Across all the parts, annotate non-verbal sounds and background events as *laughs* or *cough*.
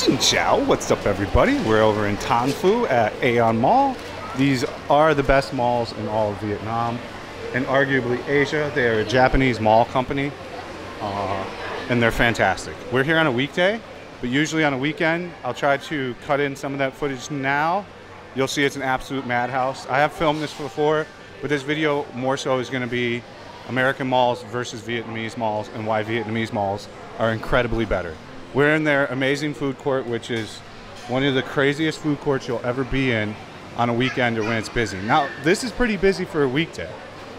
Xin what's up everybody? We're over in Tan Phu at Aeon Mall. These are the best malls in all of Vietnam and arguably Asia. They are a Japanese mall company uh, and they're fantastic. We're here on a weekday, but usually on a weekend, I'll try to cut in some of that footage now. You'll see it's an absolute madhouse. I have filmed this before, but this video more so is gonna be American malls versus Vietnamese malls and why Vietnamese malls are incredibly better. We're in their amazing food court, which is one of the craziest food courts you'll ever be in on a weekend or when it's busy. Now, this is pretty busy for a weekday.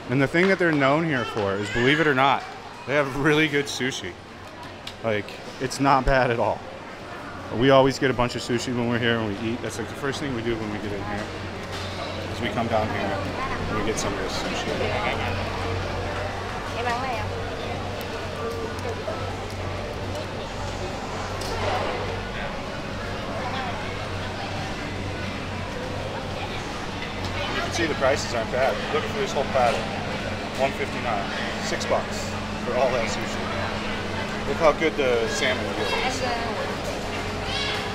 And the thing that they're known here for is, believe it or not, they have really good sushi. Like, it's not bad at all. We always get a bunch of sushi when we're here and we eat. That's like the first thing we do when we get in here. Is we come down here and we get some of this sushi. Can see the prices aren't bad. Look for this whole platter. 159 Six bucks for all that sushi. Look how good the salmon is.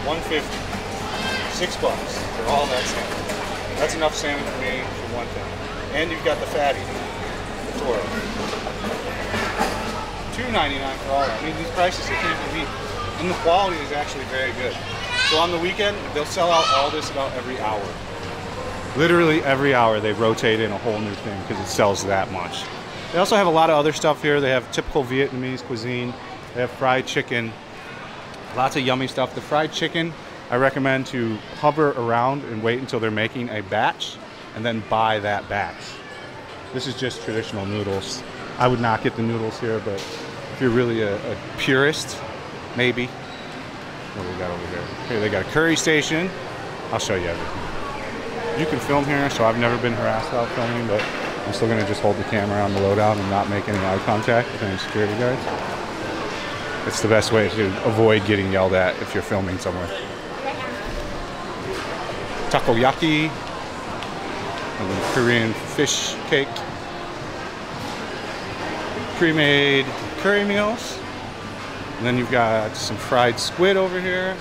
150 Six bucks for all that salmon. That's enough salmon for me for one thing. And you've got the fatty, the toro. 2.99 for all that. I mean, these prices they can't be beat. And the quality is actually very good. So on the weekend, they'll sell out all this about every hour. Literally every hour they rotate in a whole new thing because it sells that much. They also have a lot of other stuff here. They have typical Vietnamese cuisine. They have fried chicken. Lots of yummy stuff. The fried chicken, I recommend to hover around and wait until they're making a batch and then buy that batch. This is just traditional noodles. I would not get the noodles here, but if you're really a, a purist, maybe. What do we got over here? Here they got a curry station. I'll show you everything. You can film here, so I've never been harassed while filming, but I'm still gonna just hold the camera on the loadout and not make any eye contact with any security guards. It's the best way to avoid getting yelled at if you're filming somewhere. Takoyaki, Korean fish cake, pre-made curry meals, and then you've got some fried squid over here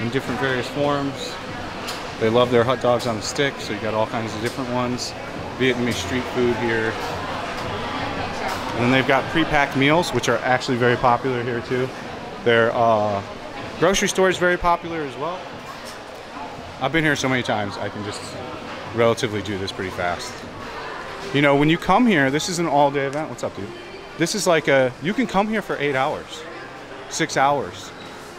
in different various forms. They love their hot dogs on the stick, so you got all kinds of different ones. Vietnamese street food here. And then they've got pre-packed meals, which are actually very popular here too. Their uh, grocery store is very popular as well. I've been here so many times, I can just relatively do this pretty fast. You know, when you come here, this is an all-day event. What's up, dude? This is like a, you can come here for eight hours, six hours.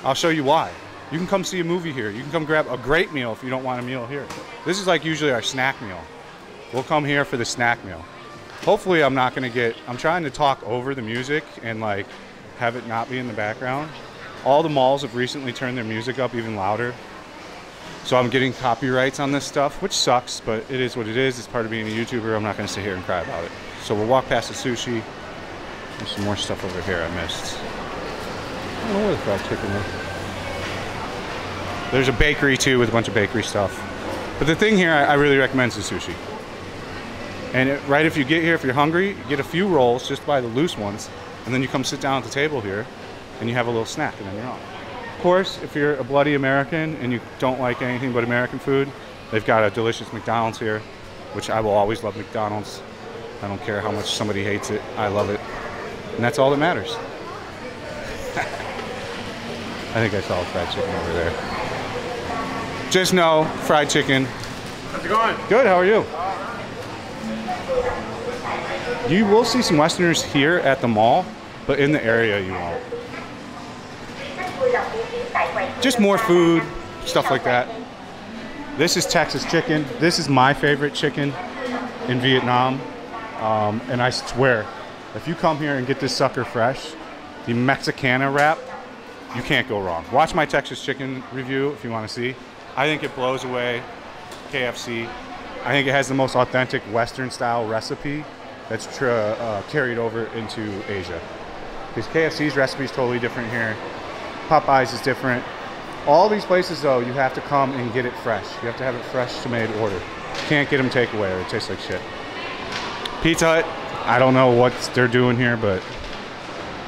I'll show you why. You can come see a movie here. You can come grab a great meal if you don't want a meal here. This is like usually our snack meal. We'll come here for the snack meal. Hopefully I'm not gonna get, I'm trying to talk over the music and like have it not be in the background. All the malls have recently turned their music up even louder. So I'm getting copyrights on this stuff, which sucks, but it is what it is. It's part of being a YouTuber. I'm not gonna sit here and cry about it. So we'll walk past the sushi. There's some more stuff over here I missed. I don't know where the fried chicken is. There's a bakery too with a bunch of bakery stuff. But the thing here I, I really recommend is sushi. And it, right if you get here, if you're hungry, you get a few rolls, just buy the loose ones, and then you come sit down at the table here and you have a little snack and then you're on. Of course, if you're a bloody American and you don't like anything but American food, they've got a delicious McDonald's here, which I will always love McDonald's. I don't care how much somebody hates it, I love it. And that's all that matters. *laughs* I think I saw a fried chicken over there. Just know, fried chicken. How's it going? Good, how are you? You will see some Westerners here at the mall, but in the area you won't. Just more food, stuff like that. This is Texas chicken. This is my favorite chicken in Vietnam. Um, and I swear, if you come here and get this sucker fresh, the Mexicana wrap, you can't go wrong. Watch my Texas chicken review if you want to see. I think it blows away KFC. I think it has the most authentic Western style recipe that's tr- uh, carried over into Asia. Because KFC's recipe is totally different here. Popeyes is different. All these places, though, you have to come and get it fresh. You have to have it fresh to made order. Can't get them takeaway or it tastes like shit. Pizza Hut, I don't know what they're doing here, but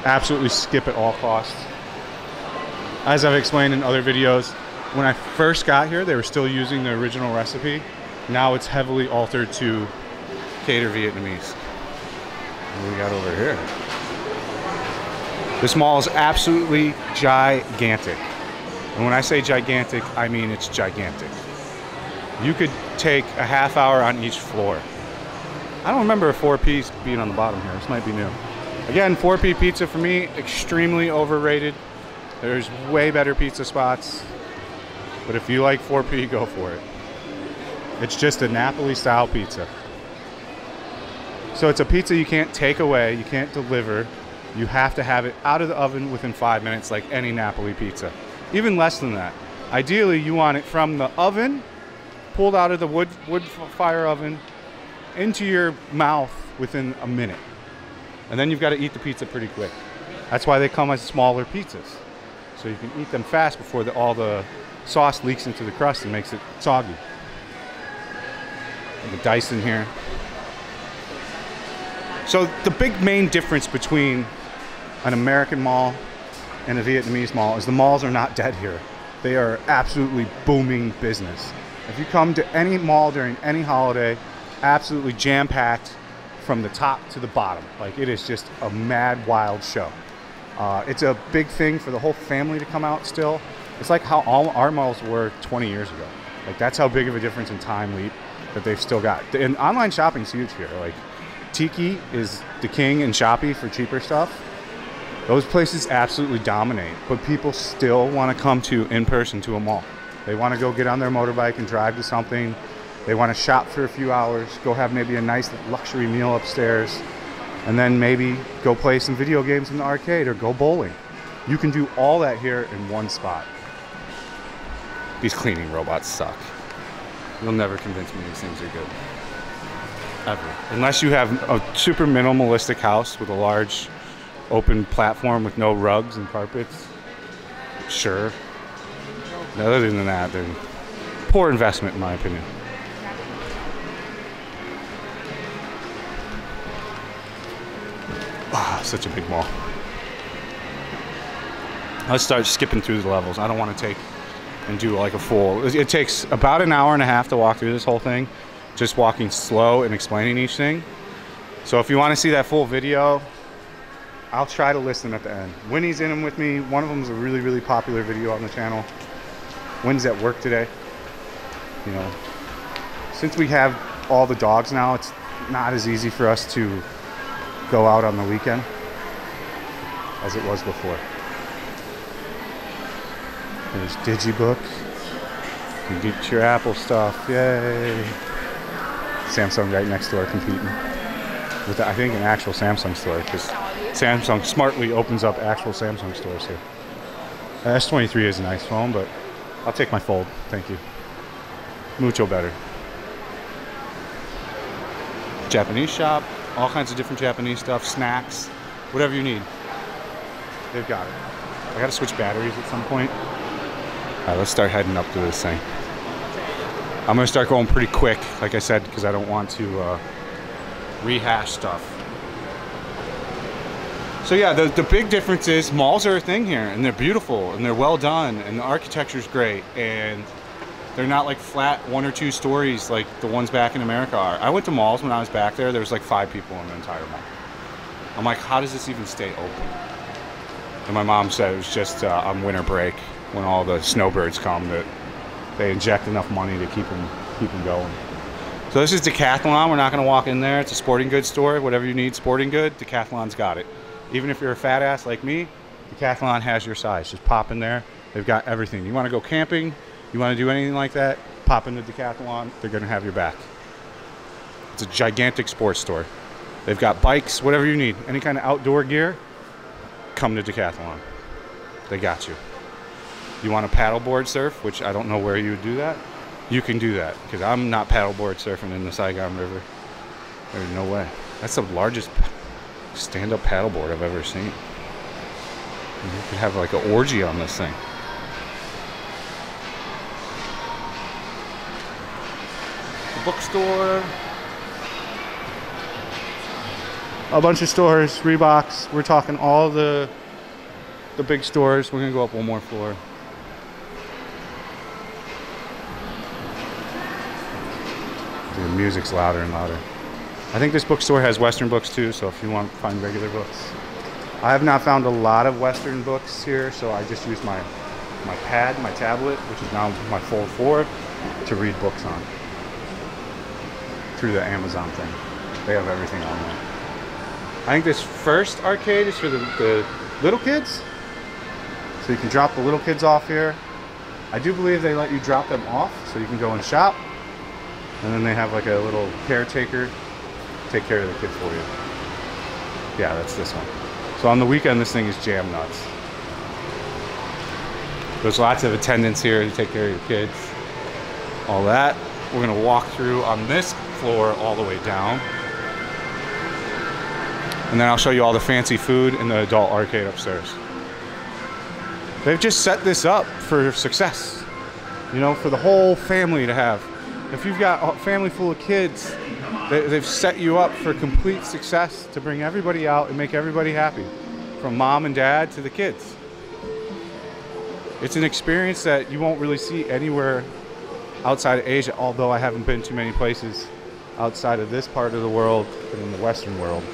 absolutely skip at all costs. As I've explained in other videos, when I first got here, they were still using the original recipe. Now it's heavily altered to cater Vietnamese. What do we got over here? This mall is absolutely gigantic. And when I say gigantic, I mean it's gigantic. You could take a half hour on each floor. I don't remember a 4P's being on the bottom here. This might be new. Again, 4P pizza for me, extremely overrated. There's way better pizza spots. But if you like 4P, go for it. It's just a Napoli style pizza. So it's a pizza you can't take away, you can't deliver. You have to have it out of the oven within five minutes, like any Napoli pizza. Even less than that. Ideally, you want it from the oven, pulled out of the wood, wood fire oven, into your mouth within a minute. And then you've got to eat the pizza pretty quick. That's why they come as smaller pizzas. So you can eat them fast before the, all the sauce leaks into the crust and makes it soggy. The Dyson here. So the big main difference between an American mall and a Vietnamese mall is the malls are not dead here. They are absolutely booming business. If you come to any mall during any holiday, absolutely jam-packed from the top to the bottom. Like it is just a mad, wild show. Uh, it's a big thing for the whole family to come out still. It's like how all our malls were 20 years ago. Like that's how big of a difference in time leap that they've still got. And online shopping's huge here. Like Tiki is the king in Shopee for cheaper stuff. Those places absolutely dominate, but people still want to come to in person to a mall. They want to go get on their motorbike and drive to something. They want to shop for a few hours, go have maybe a nice luxury meal upstairs, and then maybe go play some video games in the arcade or go bowling. You can do all that here in one spot. These cleaning robots suck. You'll never convince me these things are good. Ever. Unless you have a super minimalistic house with a large open platform with no rugs and carpets. Sure. Other than that, they're poor investment in my opinion. Ah, such a big mall. Let's start skipping through the levels. I don't want to take and do like a full. It takes about an hour and a half to walk through this whole thing, just walking slow and explaining each thing. So if you want to see that full video, I'll try to list them at the end. Winnie's in them with me. One of them is a really, really popular video on the channel. Winnie's at work today. You know, since we have all the dogs now, it's not as easy for us to go out on the weekend as it was before. There's Digibook. You get your Apple stuff. Yay. Samsung right next door competing with, I think, an actual Samsung store because Samsung smartly opens up actual Samsung stores here. Uh, the S23 is a nice phone, but I'll take my fold. Thank you. Mucho better. Japanese shop, all kinds of different Japanese stuff, snacks, whatever you need. They've got it. I gotta switch batteries at some point. All right, let's start heading up to this thing. I'm gonna start going pretty quick, like I said, because I don't want to uh, rehash stuff. So yeah, the, the big difference is malls are a thing here, and they're beautiful, and they're well done, and the architecture's great, and they're not like flat one or two stories like the ones back in America are. I went to malls when I was back there. There was like five people in the entire mall. I'm like, how does this even stay open? And my mom said it was just uh, on winter break when all the snowbirds come that they inject enough money to keep them keep them going. So this is Decathlon. We're not going to walk in there. It's a sporting goods store. Whatever you need, sporting good, Decathlon's got it. Even if you're a fat ass like me, Decathlon has your size. Just pop in there. They've got everything. You want to go camping? You want to do anything like that? Pop into Decathlon. They're going to have your back. It's a gigantic sports store. They've got bikes, whatever you need. Any kind of outdoor gear, come to Decathlon. They got you. You want to paddleboard surf, which I don't know where you would do that. You can do that because I'm not paddleboard surfing in the Saigon River. There's no way. That's the largest stand-up paddleboard I've ever seen. You could have like an orgy on this thing. The bookstore. A bunch of stores, Reeboks. We're talking all the the big stores. We're gonna go up one more floor. Music's louder and louder. I think this bookstore has Western books too, so if you want to find regular books. I have not found a lot of Western books here, so I just use my my pad, my tablet, which is now my Fold 4, to read books on through the Amazon thing. They have everything on there. I think this first arcade is for the, the little kids. So you can drop the little kids off here. I do believe they let you drop them off so you can go and shop. And then they have like a little caretaker take care of the kids for you. Yeah, that's this one. So on the weekend, this thing is jam nuts. There's lots of attendants here to take care of your kids. All that. We're gonna walk through on this floor all the way down. And then I'll show you all the fancy food in the adult arcade upstairs. They've just set this up for success. You know, for the whole family to have. If you've got a family full of kids, they, they've set you up for complete success to bring everybody out and make everybody happy. From mom and dad to the kids. It's an experience that you won't really see anywhere outside of Asia, although I haven't been to many places outside of this part of the world and in the Western world.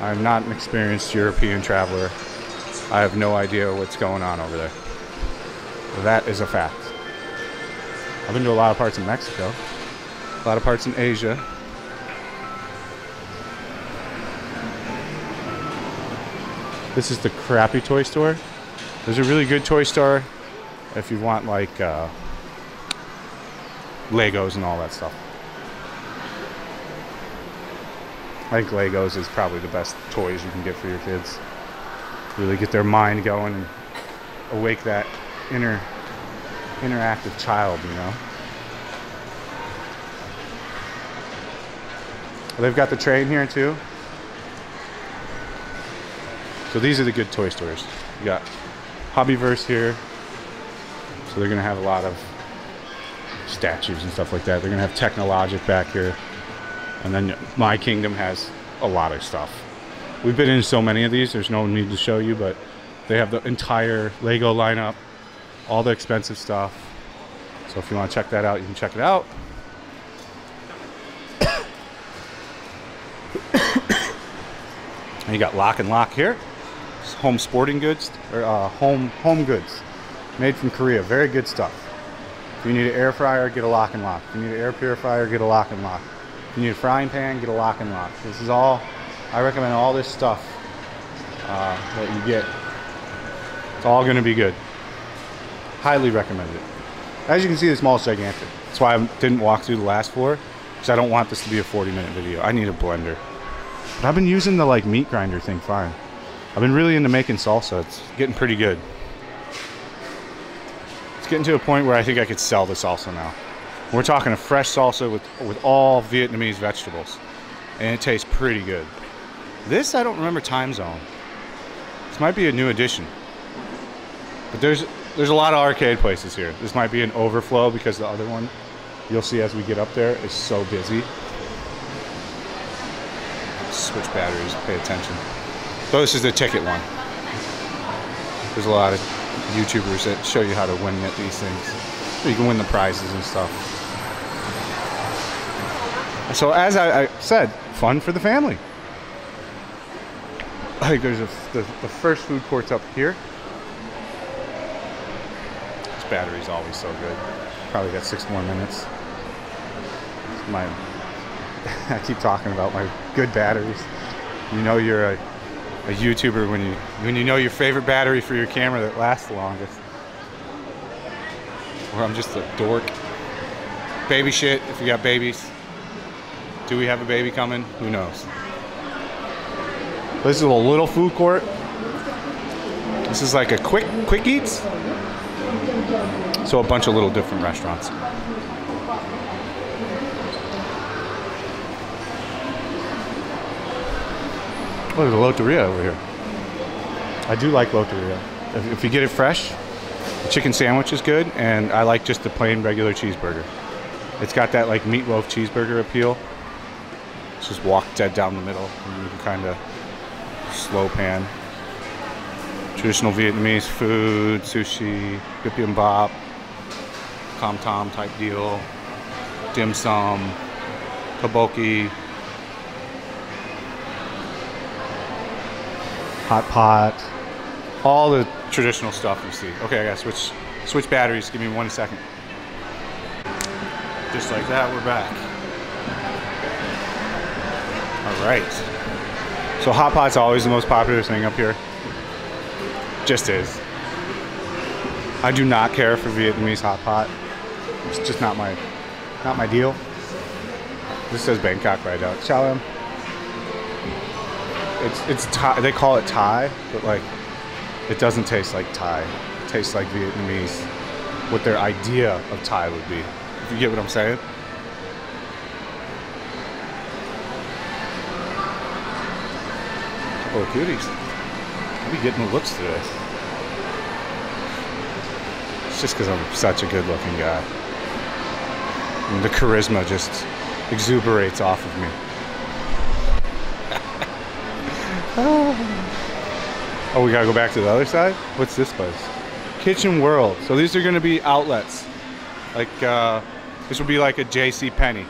I'm not an experienced European traveler. I have no idea what's going on over there. That is a fact. I've been to a lot of parts in Mexico, a lot of parts in Asia. This is the crappy toy store. There's a really good toy store if you want like uh, Legos and all that stuff. I think Legos is probably the best toys you can get for your kids. Really get their mind going and awake that inner interactive child, you know. They've got the train here too. So these are the good toy stores. You got Hobbyverse here. So they're gonna have a lot of statues and stuff like that. They're gonna have Technologic back here. And then My Kingdom has a lot of stuff. We've been in so many of these, there's no need to show you, but they have the entire Lego lineup, all the expensive stuff. So if you want to check that out, you can check it out. and *coughs* you got Lock and Lock here. It's home sporting goods, or uh, home home goods, made from Korea. Very good stuff. If you need an air fryer, get a Lock and Lock. If you need an air purifier, get a Lock and Lock. If you need a frying pan, get a Lock and Lock. This is all. I recommend all this stuff uh, that you get. It's all going to be good. Highly recommend it. As you can see, this mall is gigantic. That's why I didn't walk through the last floor because I don't want this to be a 40 minute video. I need a blender. But I've been using the like meat grinder thing fine. I've been really into making salsa. It's getting pretty good. It's getting to a point where I think I could sell the salsa now. We're talking a fresh salsa with, with all Vietnamese vegetables. And it tastes pretty good. This, I don't remember Timezone. This might be a new addition. But there's there's a lot of arcade places here. This might be an overflow because the other one, you'll see as we get up there, is so busy. Switch batteries, pay attention. So this is the ticket one. There's a lot of YouTubers that show you how to win at these things. So you can win the prizes and stuff. So as I, I said, fun for the family. I think there's a, the, the first food court's up here. Battery's always so good. Probably got six more minutes. My, *laughs* I keep talking about my good batteries. You know you're a, a YouTuber when you when you know your favorite battery for your camera that lasts the longest. Or I'm just a dork. Baby shit. If you got babies, do we have a baby coming? Who knows? This is a little food court. This is like a quick quick eats. So a bunch of little different restaurants. Oh, Look at the Lotteria over here. I do like Lotteria. If, if you get it fresh, the chicken sandwich is good, and I like just the plain regular cheeseburger. It's got that like meatloaf cheeseburger appeal. It's just walk dead down the middle, and you can kind of slow pan. Traditional Vietnamese food, sushi, bibimbap, com tam type deal, dim sum, tteokbokki, hot pot, all the traditional stuff you see. Okay, I gotta switch switch batteries. Give me one second. Just like that, we're back. All right. So hot pot's always the most popular thing up here. Just is. I do not care for Vietnamese hot pot. It's just not my not my deal. This says Bangkok right out. Chao It's it's Thai. They call it Thai, but like it doesn't taste like Thai. It tastes like Vietnamese. What their idea of Thai would be. If you get what I'm saying. Of cuties. I'll be getting looks today. It's just because I'm such a good looking guy. And the charisma just exuberates off of me. *laughs* oh, we gotta go back to the other side? What's this place? Kitchen World. So these are gonna be outlets. Like, uh, this would be like a JC Penney,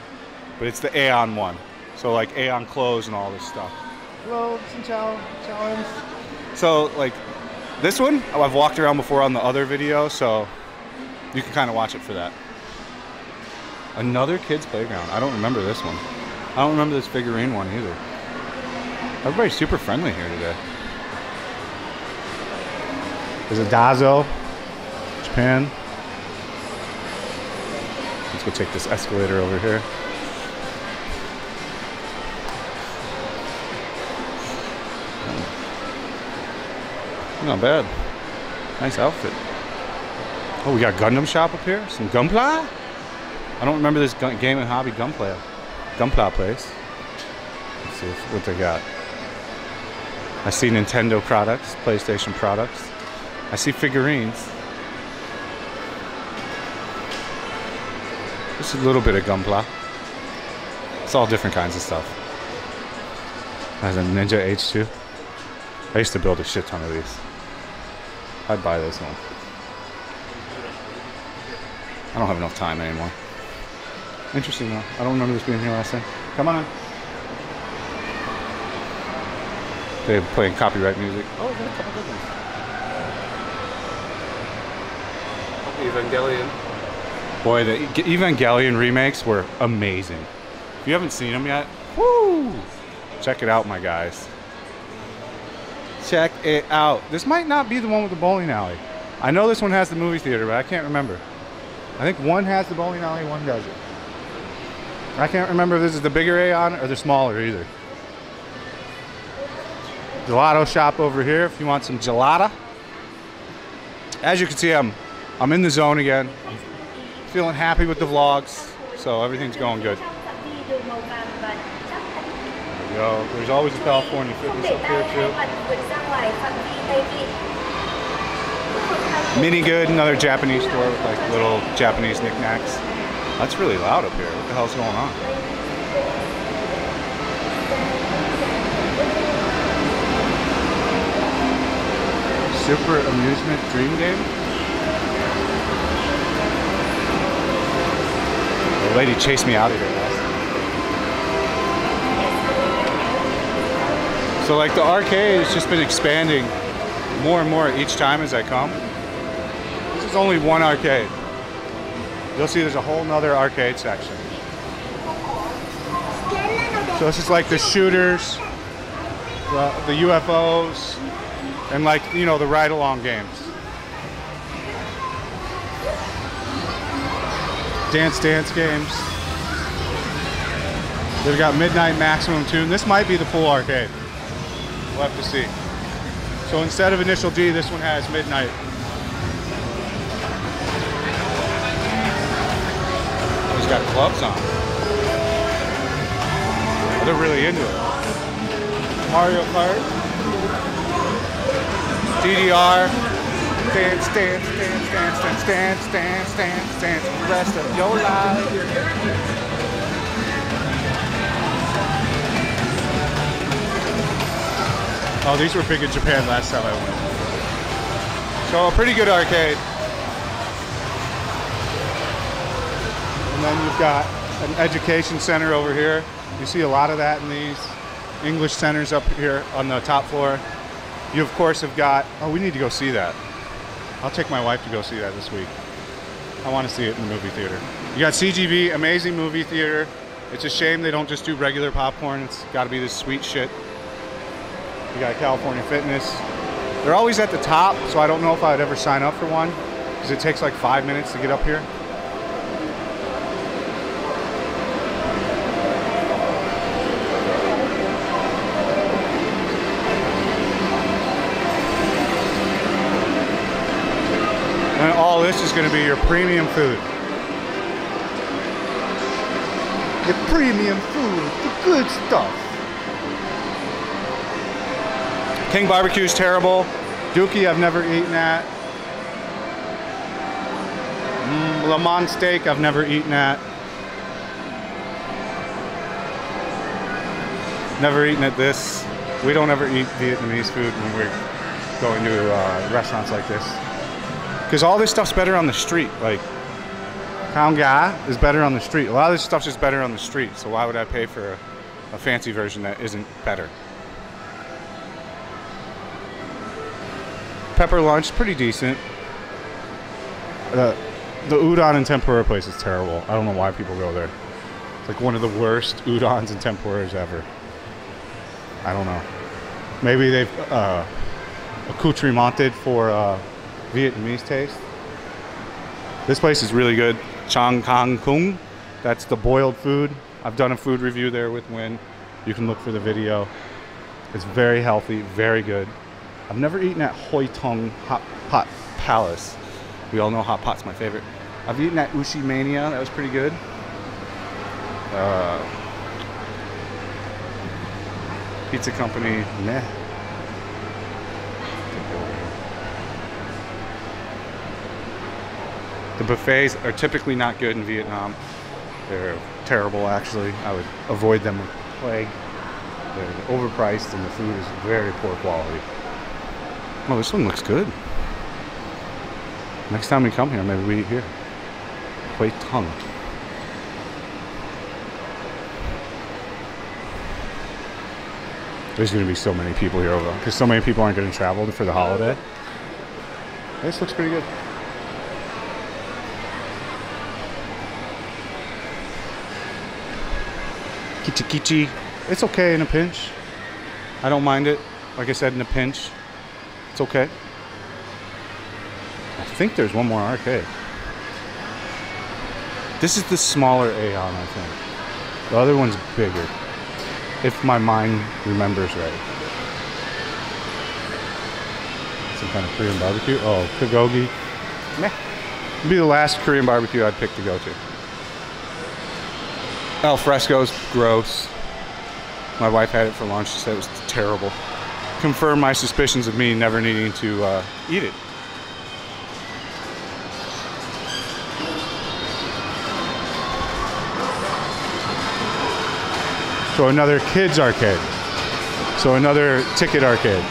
but it's the Aeon one. So like Aeon clothes and all this stuff. Xin Chao, Challenge. So like this one, I've walked around before on the other video, so you can kind of watch it for that. Another kid's playground. I don't remember this one. I don't remember this figurine one either. Everybody's super friendly here today. There's a Daiso, Japan. Let's go take this escalator over here. Not bad. Nice outfit. Oh, we got Gundam shop up here. Some Gunpla. I don't remember this gun, game and hobby Gunpla, Gunpla place. Let's see what they got. I see Nintendo products, PlayStation products. I see figurines. Just a little bit of Gunpla. It's all different kinds of stuff. As a Ninja H2. I used to build a shit ton of these. I'd buy this one. I don't have enough time anymore. Interesting though. I don't remember this being here last time. Come on. They're playing copyright music. Oh, got a couple good ones. Evangelion. Boy, the Evangelion remakes were amazing. If you haven't seen them yet, whoo! Check it out, my guys. Check it out. This might not be the one with the bowling alley. I know this one has the movie theater, but I can't remember. I think one has the bowling alley, one doesn't. I can't remember if this is the bigger Aeon or the smaller either. Gelato shop over here if you want some gelata. As you can see, I'm I'm in the zone again. I'm feeling happy with the vlogs, so everything's going good. Go. There's always a California fitness up here too. Mini Good, another Japanese store with like little Japanese knickknacks. That's really loud up here. What the hell's going on? Super Amusement Dream Game? The lady chased me out of here last time. So like the arcade has just been expanding more and more each time as I come. This is only one arcade. You'll see there's a whole nother arcade section. So this is like the shooters, the, the UFOs, and like, you know, the ride-along games. Dance Dance games. They've got Midnight Maximum Tune. This might be the full arcade. We'll have to see. So instead of Initial D, this one has Midnight. Oh, he's got gloves on. Oh, they're really into it. Mario Kart. DDR. Dance, dance, dance, dance, dance, dance, dance, dance, dance the rest of your life. Oh, these were big in Japan last time I went. So a pretty good arcade. And then you've got an education center over here. You see a lot of that in these English centers up here on the top floor. You of course have got, oh, we need to go see that. I'll take my wife to go see that this week. I want to see it in the movie theater. You got CGV, amazing movie theater. It's a shame they don't just do regular popcorn. It's got to be this sweet shit. You got California Fitness. They're always at the top, so I don't know if I'd ever sign up for one because it takes like five minutes to get up here. And all this is going to be your premium food. Your premium food, the good stuff. King Barbecue is terrible. Dookki, I've never eaten at. Mm, Le Monde steak, I've never eaten at. Never eaten at this. We don't ever eat Vietnamese food when we're going to uh, restaurants like this. Because all this stuff's better on the street. Like, Town Ga is better on the street. A lot of this stuff's just better on the street. So why would I pay for a, a fancy version that isn't better? Pepper lunch, pretty decent. The, the udon and tempura place is terrible. I don't know why people go there. It's like one of the worst udons and tempuras ever. I don't know. Maybe they've uh, for uh, Vietnamese taste. This place is really good. Chang Kang Kung. That's the boiled food. I've done a food review there with Win. You can look for the video. It's very healthy, very good. I've never eaten at Hoi Tong Hot Pot Palace. We all know hot pot's my favorite. I've eaten at Ushi Mania. That was pretty good. Uh, pizza company, meh. The buffets are typically not good in Vietnam. They're terrible, actually. I would avoid them with plague. They're overpriced and the food is very poor quality. Oh, this one looks good. Next time we come here, maybe we eat here. Hoi Tung. There's going to be so many people here over because so many people aren't going to travel for the holiday. This looks pretty good. Kichi Kichi. It's okay in a pinch. I don't mind it. Like I said, in a pinch. It's okay. I think there's one more arcade. This is the smaller Aeon, I think. The other one's bigger. If my mind remembers right. Some kind of Korean barbecue. Oh, Kagogi. Meh. It'd be the last Korean barbecue I'd pick to go to. Al fresco's gross. My wife had it for lunch. She said it was terrible. Confirmed my suspicions of me never needing to uh, eat it. So another kids arcade. So another ticket arcade.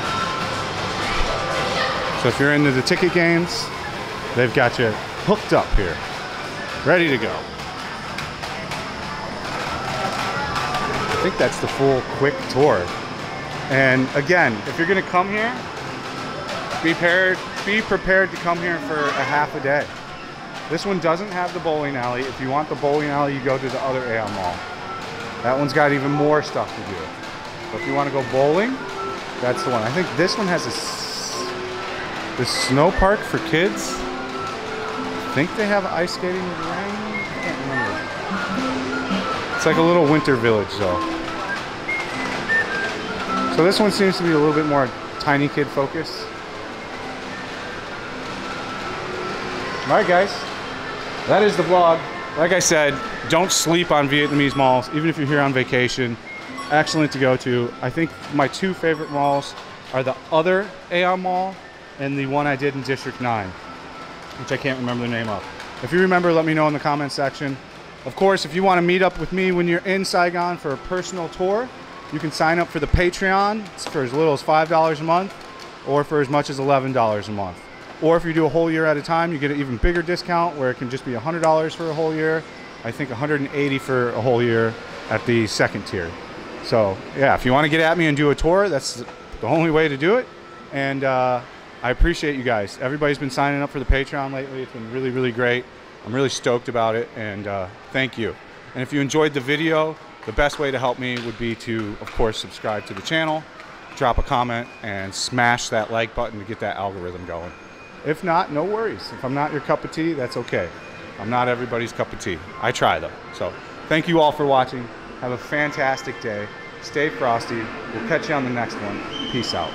So if you're into the ticket games, they've got you hooked up here, ready to go. I think that's the full quick tour. And again, if you're gonna come here, be prepared, be prepared to come here for a half a day. This one doesn't have the bowling alley. If you want the bowling alley, you go to the other Aeon Mall. That one's got even more stuff to do. So if you want to go bowling, that's the one. I think this one has a this snow park for kids. I think they have ice skating. I can't remember. It's like a little winter village though. So this one seems to be a little bit more tiny kid focus. Alright guys, that is the vlog. Like I said, don't sleep on Vietnamese malls, even if you're here on vacation. Excellent to go to. I think my two favorite malls are the other Aeon Mall and the one I did in District 9, which I can't remember the name of. If you remember, let me know in the comment section. Of course, if you want to meet up with me when you're in Saigon for a personal tour, you can sign up for the Patreon. It's for as little as $5 a month or for as much as $11 a month. Or if you do a whole year at a time, you get an even bigger discount where it can just be $100 for a whole year. I think 180 for a whole year at the second tier. So yeah, if you want to get at me and do a tour, that's the only way to do it. And uh, I appreciate you guys. Everybody's been signing up for the Patreon lately. It's been really, really great. I'm really stoked about it, and uh, thank you. And if you enjoyed the video, the best way to help me would be to, of course, subscribe to the channel, drop a comment, and smash that like button to get that algorithm going. If not, no worries. If I'm not your cup of tea, that's okay. I'm not everybody's cup of tea. I try though. So thank you all for watching. Have a fantastic day. Stay frosty. We'll catch you on the next one. Peace out.